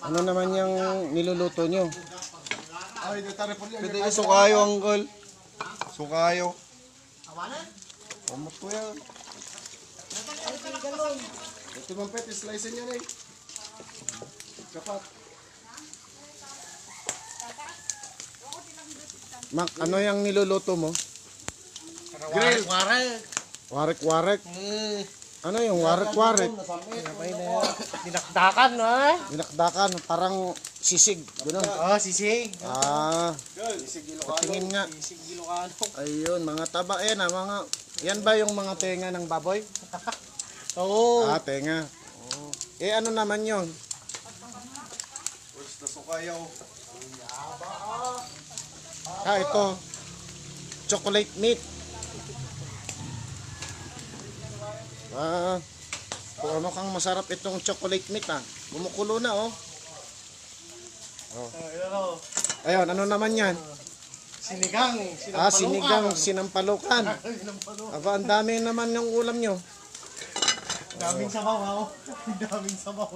Ano naman yung niluluto nyo? Ay, dito po Pwede yung sukayo, uncle. Sukayo. Pamot ko yan. Ito mang pet, slice niya rin. Kapat. Mac, ano yung niluluto mo? Grill. Warek-warek. Ano yung warek-warek? Dinakdakan, no? eh? Dinakdakan, parang sisig. Ganun. Oh, sisig. Ah, tingin nga. Sisig Ilocano. Ayun, mga taba. Ayan ah, mga... Yan ba yung mga tenga ng baboy? Oo. Ah, tenga. Eh, ano naman yun? Where's the sukayo? Ah, ito. Chocolate meat. Ah, kung ano kang masarap itong chocolate meat ah. Kumukulo na oh. Ano? Ayun, ano naman yan? Sinigang. Ah, sinigang, sinampalukan. Aba, ang dami naman yung ulam nyo. Daming sabaw, ha? Daming sabaw.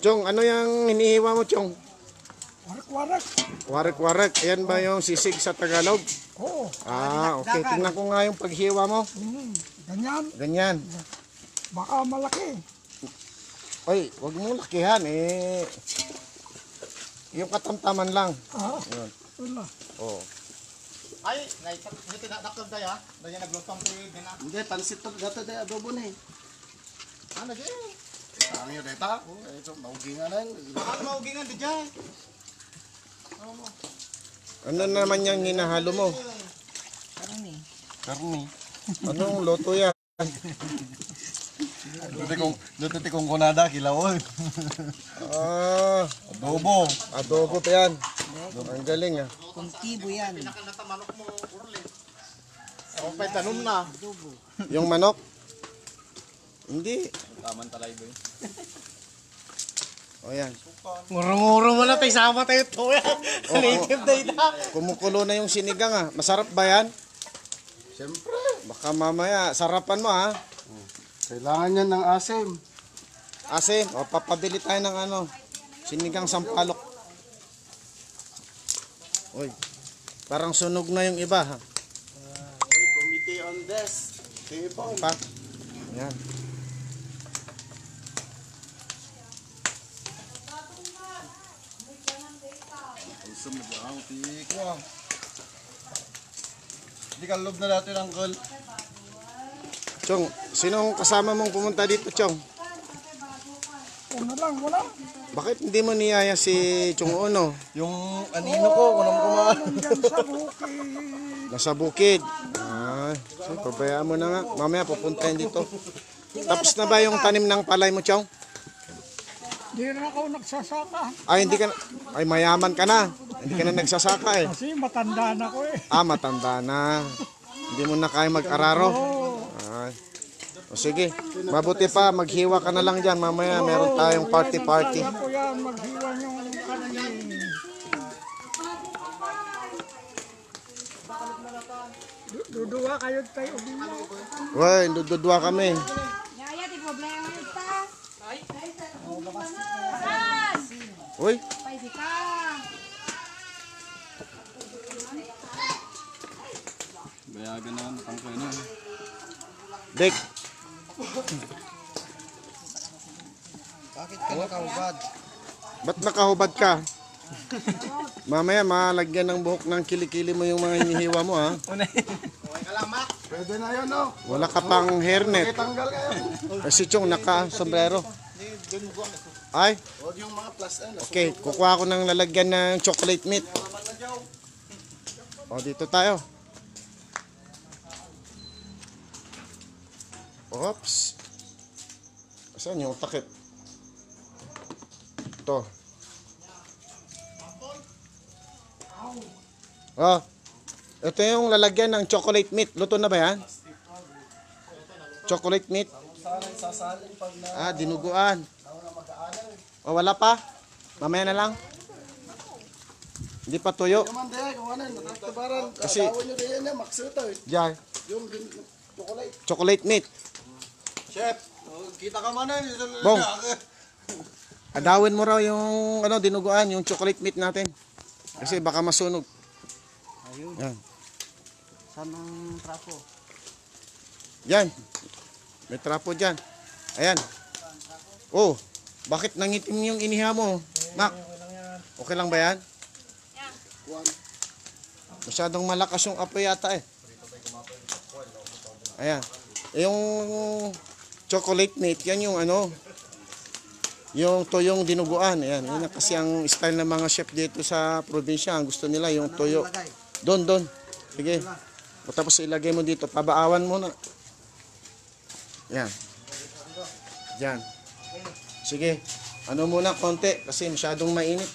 Chong, ano yung hinihiwa mo, Chong? Warak-warak. Warek-warek. Ayan ba yung sisig sa Tagalog? Oo, Ah, okay. Tingnan ko nga yung paghiwa mo. mm, ganyan. Ganyan. Baka malaki. Oy, wag mo lakihan eh. Yung katamtaman lang. Ah, Ayun. wala. Oh. Ay, hindi tinadakal tayo, ha? Dahil naglutong ko yun, ha? Hindi, pansit to. Dito de adobo na eh. Ano, di? Ang yun, dito. Ito, maugingan na. Ano maugingan, di dyan? Ano naman yung hinahalo mo? Karni. Anong loto yan? Dito kong, kong kunada, kilawon. Ah, Adobo. adobo pa yan. Ang galing ah. Mo, Urle. Ako pa'y tanong na. Yung manok? Hindi. Taman talay ba O yan. Murong-murong mo na tayo, sama tayo to. Oo. Native data. Kumukulo na yung sinigang ah. Masarap ba yan? Siyempre. Baka mamaya, sarapan mo ah. Kailangan yan ng asim. Asin, o papabili tayo ng ano, sinigang sampalok. Uy, parang sunog na yung iba ha. Committee on this. Pa. Yan. Sumunod ang tiko. Hindi ka loob na natin, uncle. Chong, sinong kasama mong pumunta dito, Chong? Una lang, wala. Bakit hindi mo niyaya si Chong Uno? Yung anino ko, kunang kumaan. Diyan sa bukid. Nasa bukid. Ah, so, pabayaan mo na nga. Mamaya pupuntahin dito. Tapos na ba yung tanim ng palay mo, Chong? Di na ako nagsasaka. Ay, hindi ka na, ay mayaman ka na. Hindi ka na nagsasaka eh. Kasi matanda na ko eh. Ah, matanda na. Hindi mo na kaya mag-araro. Ay. O sige, mabuti pa, maghiwa ka na lang dyan. Mamaya meron tayong party-party. Ako yan, maghiwa yung kanin. Du- Duduwa kayo tayo. Uy, dududwa kami. Yaya, di problema yun ta. Uy, Paisi ka. Bayagan na, natangkay na. Dick, Bakit ka nakahubad? ba't nakahubad ka? Mamaya malagyan ng buhok ng kilikili mo yung mga hinihiwa mo ha. Pwede na yun, no? Wala ka pang hairnet. Kasi Chong, naka-sombrero. Ay, Huwag yung mga plus N. okay. Kukuha ko ng lalagyan ng chocolate meat. O, dito tayo. Oops. Saan yung takip? Ito. Oh. Ito yung lalagyan ng chocolate meat. Luto na ba yan? Chocolate meat? Ah, dinuguan. O, wala pa? Mamaya na lang? Hindi pa tuyo? Naman, de, kung ano, nataktabaran. Kasi- Kasi... nyo rin yan, eh. Yung, Chocolate. Chocolate meat. Chef, kita ka man eh. Bong. Adawin mo raw yung ano dinuguan, yung chocolate meat natin. Kasi baka masunog. Ayun. Yan. Saan ang trapo? Yan. May trapo dyan. Ayan. Oh, bakit nangitim yung iniha mo? Mac, okay lang ba yan? Masyadong malakas yung apoy yata eh. Ayan. Yung chocolate meat, yan yung ano, yung toyong dinuguan. Ayan. Yan ang kasi ang style ng mga chef dito sa probinsya. Ang gusto nila yung toyo. Doon, doon. Sige. O tapos ilagay mo dito. Pabaawan mo na. Yan. Yan. Sige. Ano muna konti kasi masyadong mainit.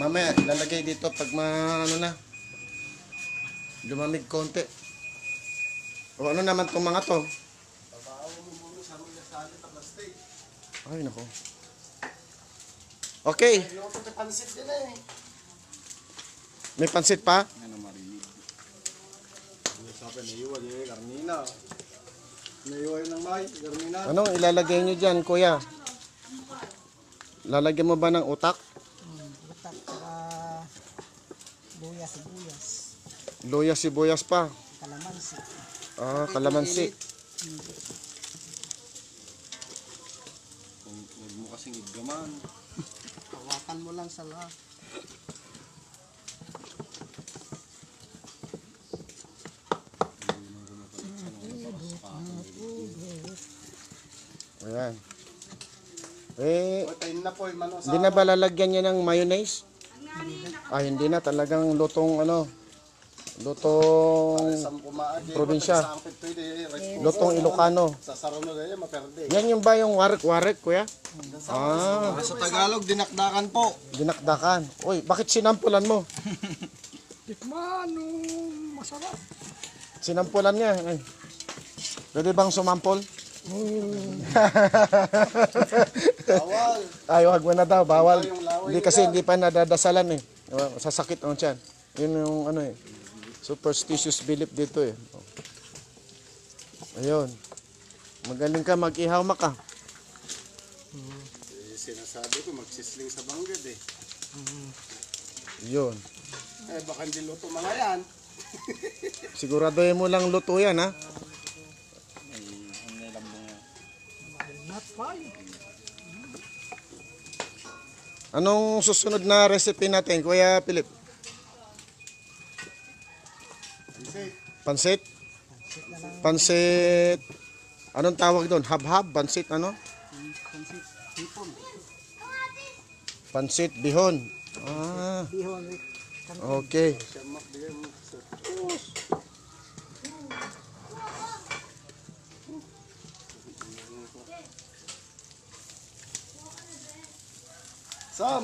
Mamaya lalagay dito pag ma ano na. Lumamig konti. O ano naman tong mga to? Ay nako. Okay. Eh. May pansit pa? Ano marinig? Sabi na iwan eh, karnina. Naiwan ng may, karnina. Anong ilalagay nyo dyan, kuya? Lalagyan mo ba ng utak? Utak, saka luya, sibuyas, Luya, sibuyas pa. kalamansi. Ah, kalamansi. Huwag mo kasing iggaman. Hawakan mo lang sa lahat. Ayan. Eh, O, tayo na po, sa hindi na ba lalagyan niya ng mayonnaise? Ah, hindi na. Talagang lutong ano, lutong. Probinsya. Rice lutong Ilocano. Na yan, maperde. Yan yung ba yung warik-warik, kuya? Ah, Sa Tagalog, dinakdakan po. dinakdakan. Uy, bakit sinampulan mo? Tikman, masarap. Sinampulan niya. Ay. Pwede bang sumampol? Bawal. Ay, wag mo na daw, bawal. Hindi kasi hindi pa nadadasalan eh. Diba? Sasakit ang tiyan. Yun yung ano eh. Superstitious belief dito eh. Ayun. Magaling ka, mag-ihaw maka. Eh, sinasabi ko, magsisling sa banggad eh. Yun. Eh, baka hindi luto mga yan. Siguraduhin mo lang luto yan ha. Not fine. Anong susunod na recipe natin, Kuya Philip? Pansit? Pansit. Anong tawag doon? Habhab? Pansit ano? Pansit, hipon, Pansit bihon. Ah, bihon, with okay. Sam,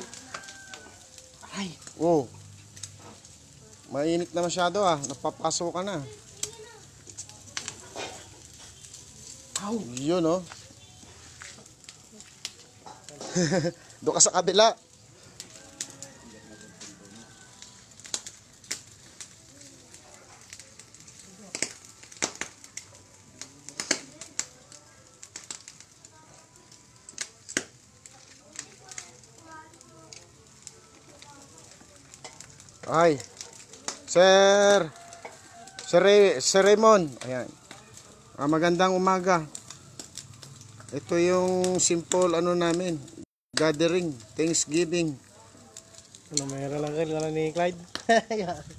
Oh. Mainit na masyado ah. Napapaso ka na. Aw, yun oh. Doon ka sa kabila. Ay. Sir. Sir, Ray- Sir Raymond. Ayan. Ah, magandang umaga. Ito yung simple ano namin. Gathering. Thanksgiving. Ano, mayroon lang kayo lang ni Clyde?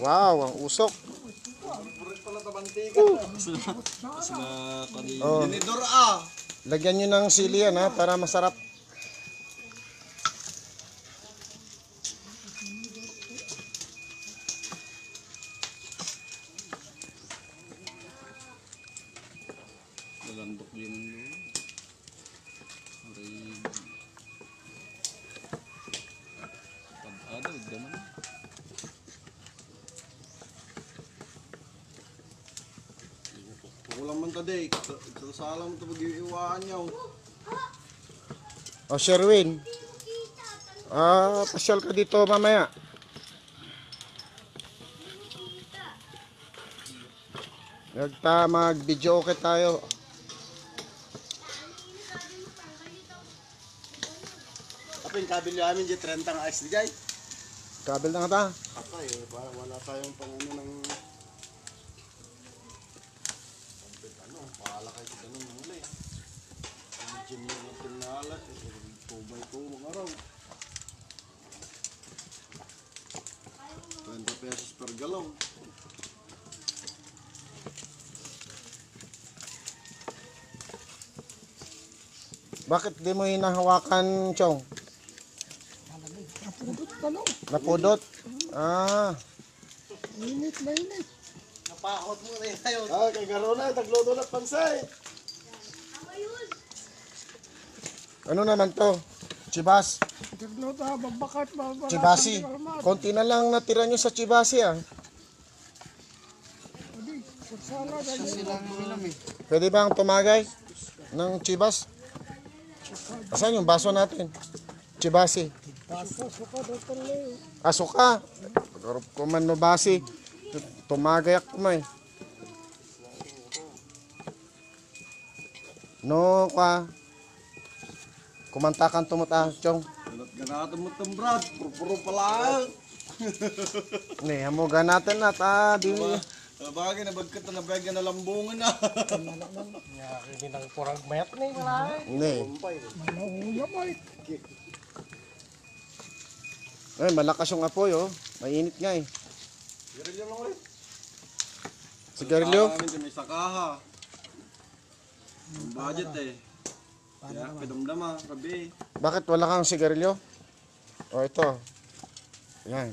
Wow, ang usok. Oh, tinidor ah. lagyan nyo ng sili yan ha, para masarap. Kulang man taday. Sasalang ito pag-iiwaan niyo. O, Sherwin. Ah, pasyal ka dito mamaya. Nagta mag-video okay tayo. Yung kabil yung amin dyan, 30 ang ice di jay? Kabel na nga ta. Apa eh, wala tayong pang ano ng... Ano, sa ganun ng uli. Ang gym yung mga pinala, 2 by 2 mga araw. 20 pesos per galong. Bakit di mo hinahawakan, Chong? Napudot no. Napudot? Ah, Init na init. Napakot mo rin tayo. Ah, kay Garona, taglodo na pansay. ano naman to? Chibas. Tiglo ta, babakat, babakat. Chibasi. Konti na lang natira nyo sa Chibasi ah. Na yun. Pwede bang tumagay ng Chibas? Asan yung baso natin? Chibasi. Suka, suka, Dr. Leo. Asuka. Kung man mabasi. Tumagay ako may. No, ka. Kumanta kang tumuta, Chong. Ganat ganatan mo itong brad, puro-puro pala. Ni, hamuga natin na ta. Di, Bagay na bagkat na nabagyan na lambungan na. Hindi nang kurang mayat na yung wala. Manahuyam ay. Malakas yung apoy, oh. Mainit nga eh. Sigarilyo lang ulit. Sigarilyo? May sakaha. Ang budget eh. Kaya pedamdama, gabi. Bakit wala kang sigarilyo? O, ito. Yan.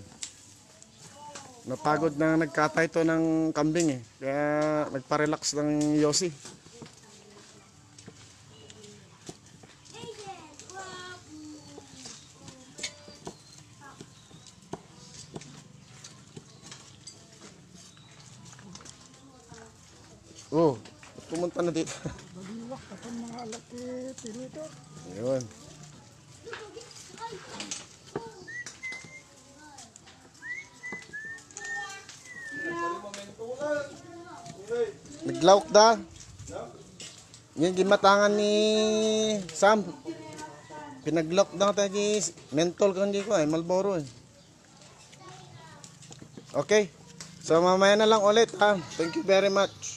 Napagod na nagkatay to ng kambing eh. Kaya nagpa-relax ng Yossi. Oh, pumunta na dito. Baliwak, katong mga laki, pinito. Ayun. Naglawak da. Yung gimatangan ni Sam. Pinaglock daw tayo ni mentol ko hindi ko eh, Malboro eh. Okay. So mamaya na lang ulit ha. Thank you very much.